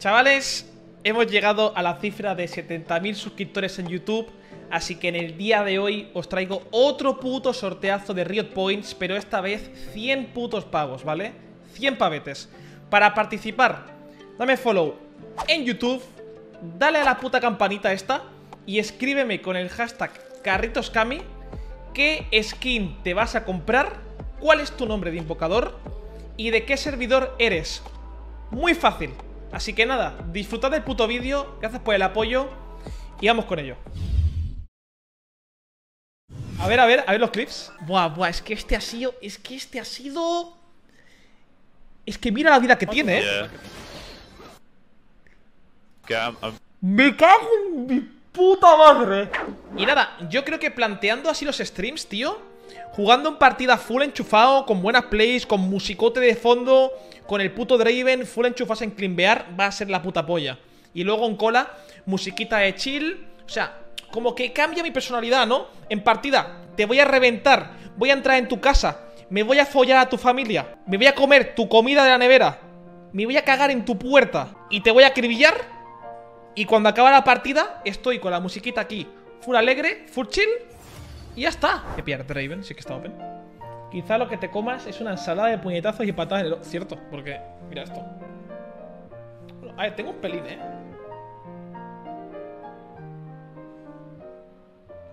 Chavales, hemos llegado a la cifra de 70.000 suscriptores en YouTube Así que en el día de hoy os traigo otro puto sorteazo de Riot Points Pero esta vez 100 putos pavos, ¿vale? 100 pavetes Para participar, dame follow en YouTube Dale a la puta campanita esta Y escríbeme con el hashtag CarritosCami ¿Qué skin te vas a comprar? ¿Cuál es tu nombre de invocador? ¿Y de qué servidor eres? Muy fácil Así que nada, disfrutad del puto vídeo, gracias por el apoyo y vamos con ello. A ver, a ver, a ver los clips. Buah, buah, es que este ha sido, es que este ha sido... Es que mira la vida que tiene, ¿eh? Me cago en mi puta madre. Y nada, yo creo que planteando así los streams, tío Jugando en partida full enchufado, con buenas plays, con musicote de fondo, con el puto Draven, full enchufado en climbear, va a ser la puta polla. Y luego en cola, musiquita de chill. O sea, como que cambia mi personalidad, ¿no? En partida, te voy a reventar, voy a entrar en tu casa, me voy a follar a tu familia, me voy a comer tu comida de la nevera, me voy a cagar en tu puerta y te voy a acribillar. Y cuando acaba la partida, estoy con la musiquita aquí, full alegre, full chill y ya está. Que pierde Raven, sí que está open. Quizá lo que te comas es una ensalada de puñetazos y patadas en el... Cierto, porque... Mira esto. a ver, tengo un pelín, ¿eh?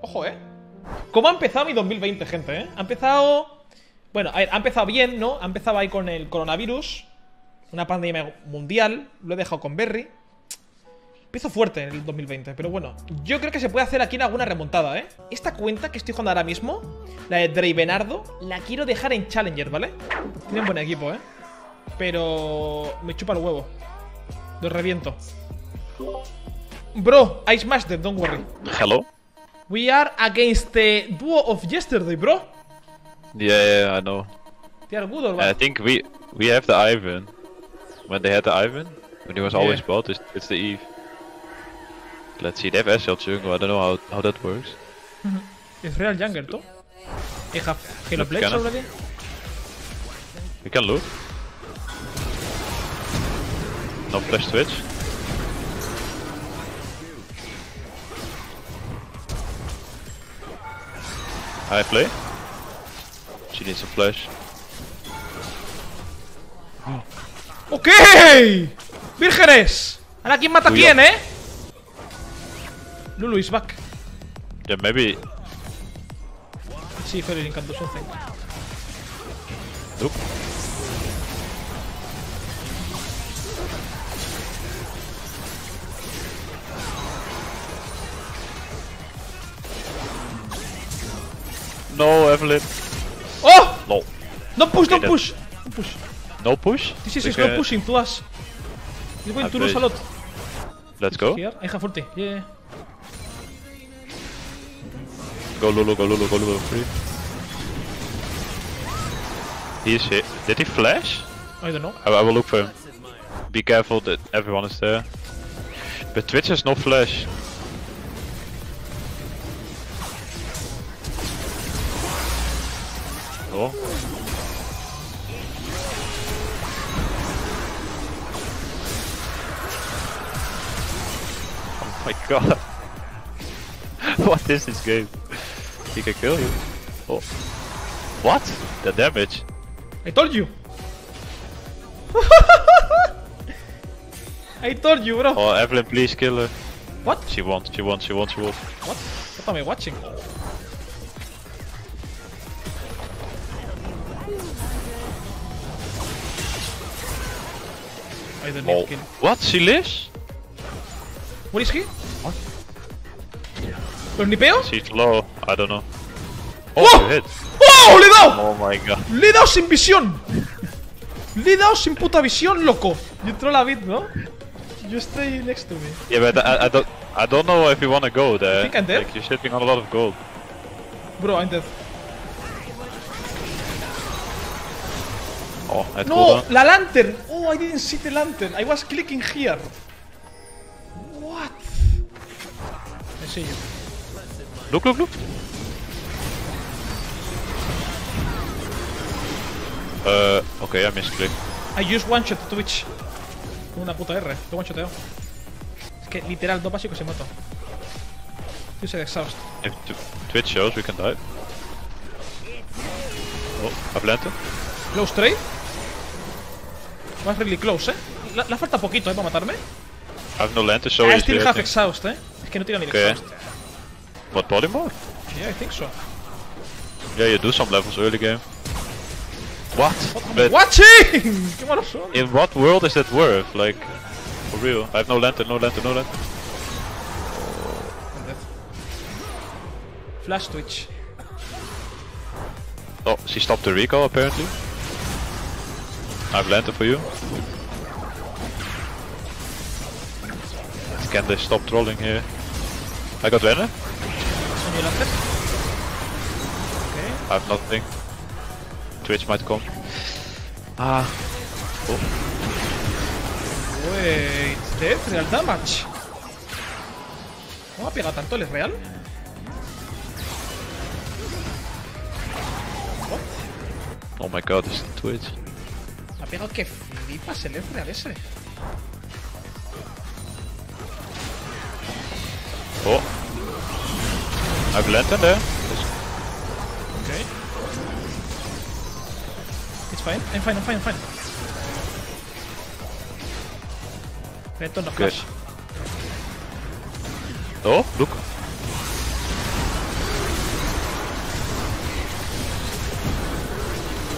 Ojo, ¿eh? ¿Cómo ha empezado mi 2020, gente, eh? Ha empezado... Bueno, a ver, ha empezado bien, ¿no? Ha empezado ahí con el coronavirus. Una pandemia mundial. Lo he dejado con Berry. Empiezo fuerte en el 2020, pero bueno Yo creo que se puede hacer aquí en alguna remontada, ¿eh? Esta cuenta que estoy jugando ahora mismo La de Dravenardo La quiero dejar en Challenger, ¿vale? Tienen buen equipo, ¿eh? Pero... Me chupa el huevo Lo reviento Bro, I smashed them, don't worry Hello We are against the duo of yesterday, bro Yeah, yeah, I know They are good or what? I think we we have the Ivan When they had the Ivan When he was always Yeah. bought, it's, it's the Eve Let's see, they have SL jungle, I don't know how, how that works. It's real jungle, too They have Look, Blades already. We can loot. No flash switch. I play. She needs a flash. Okay, ¡Vírgenes! Ahora quién mata a quién. ¿eh? Lulu is back Yeah, maybe Sí, Fairy Link can do something Nope. No, Evelyn. ¡Oh! No. No push, no Okay, push No push No push? This is Okay, no pushing to us He's going I to lose a lot Let's go. Here, I have ulti Yeah Go Lulu, go Lulu, go Lulu. Free. He is hit. Did he flash? I don't know I, I will look for him. Be careful that everyone is there. But Twitch has no flash. Oh. Oh my god. what is this game? He can kill you. Oh. What? The damage? I told you I told you, bro Oh, Evelyn, please kill her. What? She wants, she wants, she wants, she wants. What? What am I watching? I don't Oh. What? She lives? What is he? ¿Lo nipeo? She's low. I don't know. Oh, ¡Oh! hit. ¡Oh! ¡Le he dado! Oh my god. ¡Le he dado sin visión! ¡Le he dado sin puta visión, loco! You troll a bit, ¿no? You stay next to me. Yeah, but I, I don't, I don't know if you wanna go there. think I'm dead? Like you're shipping on a lot of gold. Bro, I'm dead. Oh, at No! La lantern! Oh, I didn't see the lantern. I was clicking here. What? I see you. Look, look, look. Uh, okay, I misclicked. I use one shot Twitch. Con una puta R. Lo choteo. Es que literal, dos básicos y moto. Use the exhaust. If Tw- Twitch shows, we can dive. Oh, I've landed. Close trade. Vas really close, eh. Le, falta poquito, eh, para matarme. I have no lantern, so I he's still I have exhaust, eh. Es que no tira ni Okay. exhaust. What polymorph? Yeah, I think so. Yeah, you do some levels early game. What? But ¡Watching! ¡Qué in what world is that worth? Like, for real? I have no lantern, no lantern, no lantern. Flash Twitch. Oh, she stopped the recall apparently. I've lantern for you. Can they stop trolling here? I got Renner. You left Okay. I have nothing. Twitch might come. Ah. Oh. Wait, dead, real damage. ¿Cómo ha pegado tanto? ¿El es real? oh my god, this is Twitch. Ha pegado que flipas el es real ese. Oh. I've lantern there. Okay. It's fine. I'm fine, I'm fine, I'm fine. Renton no Good. flash. Oh, look.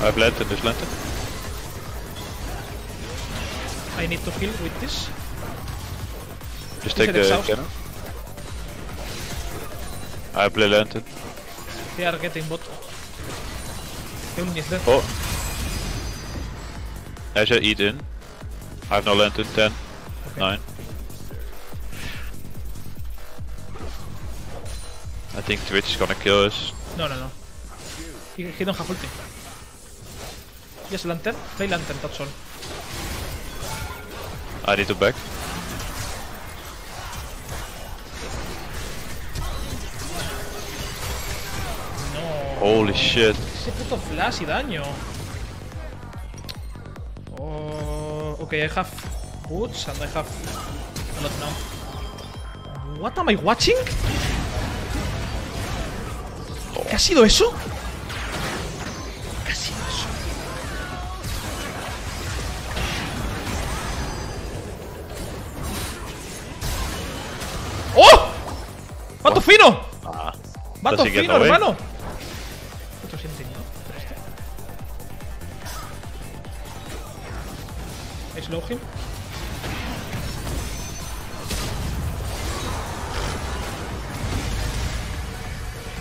I've lantern, there's lantern. I need to heal with this. Just take the cannon. Oh. I play lantern. They are getting bot. Is. Oh. Azure eat in. I have no lantern. 10, Okay. 9. I think Twitch is gonna kill us. No, no, no. He, he don't have ulti. Yes, lantern. Play lantern, that's all. I need to back. Holy shit. Ese puto flash y daño. Oh, okay, I have boots and I have a lot now. What am I watching? ¿Qué ha sido eso? ¿Qué ha sido eso? ¡Oh! ¡Vato fino! Ah. ¡Vato Does he get fino, away? hermano! Slow him.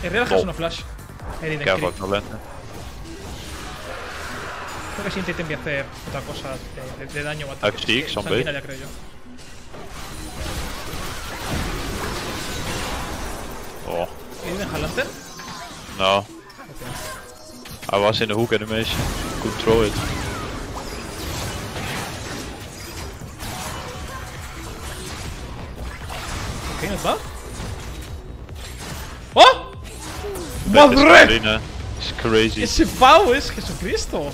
Herrera has Oh. una flash. Didn't Careful, no. Creo que siguiente te hacer otra cosa de, de- de daño o some bait. ya creo yo. Oh, no. Okay. I was in the hook animation. Couldn't throw it. Okay, not bad. ¡Oh! But this ¡Madre! is crazy. Ese pavo es Jesucristo.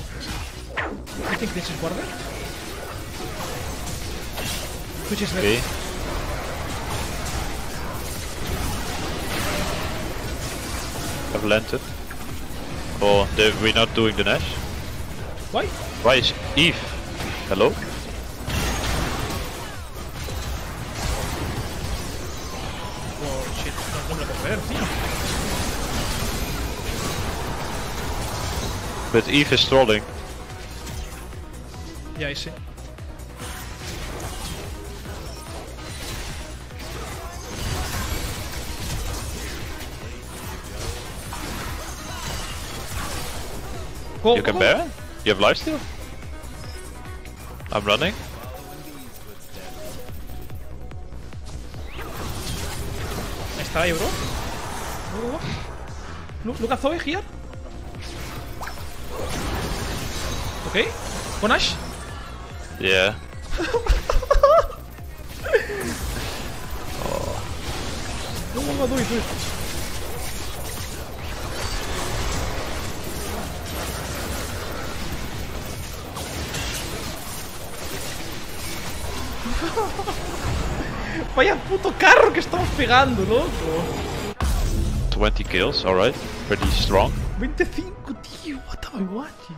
I think this is Warden. Which is Okay. I've landed. Oh, we're not doing the Nash. Why? Why is Eve? Hello? déjamelo correr, tío. But Eve is trolling. Yeah, I see. Go, you can bear? You have lifesteal? I'm running. die, bro. bro. Look, Zoe here. Yeah. oh. Não. Vaya puto carro. Que estamos pegando, loco. 20 kills, alright. Pretty strong. 25, tío. What am I watching?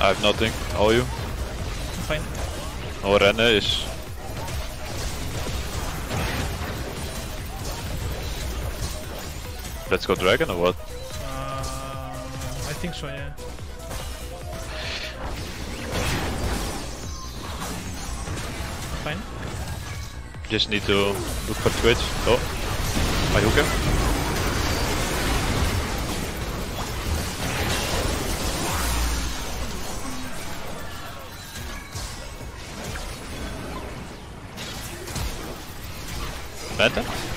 I have nothing. All you? Fine. No rennen is. Let's go dragon or what? Uh, I think so, yeah. Fine. Just need to look for Twitch. Oh, my hooker. Phantom?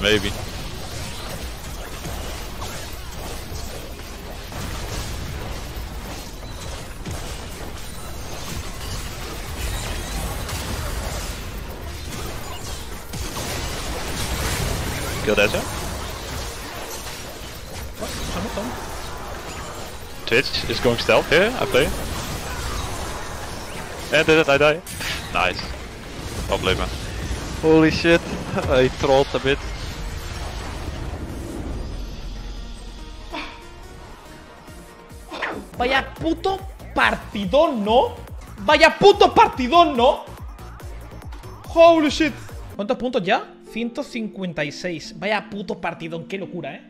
Maybe. Kill that come? Twitch is going stealth here, I play. And did it, I die. Nice. Top man. Holy shit, I trolled a. Vaya puto partidón, ¿no? Vaya puto partidón, ¿no? Holy shit. ¿Cuántos puntos ya? 156. Vaya puto partidón, qué locura, ¿eh?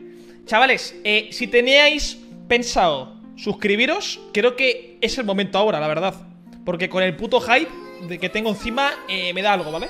Chavales, eh, si teníais pensado suscribiros, creo que es el momento ahora, la verdad. Porque con el puto hype de que tengo encima, eh, me da algo, ¿vale?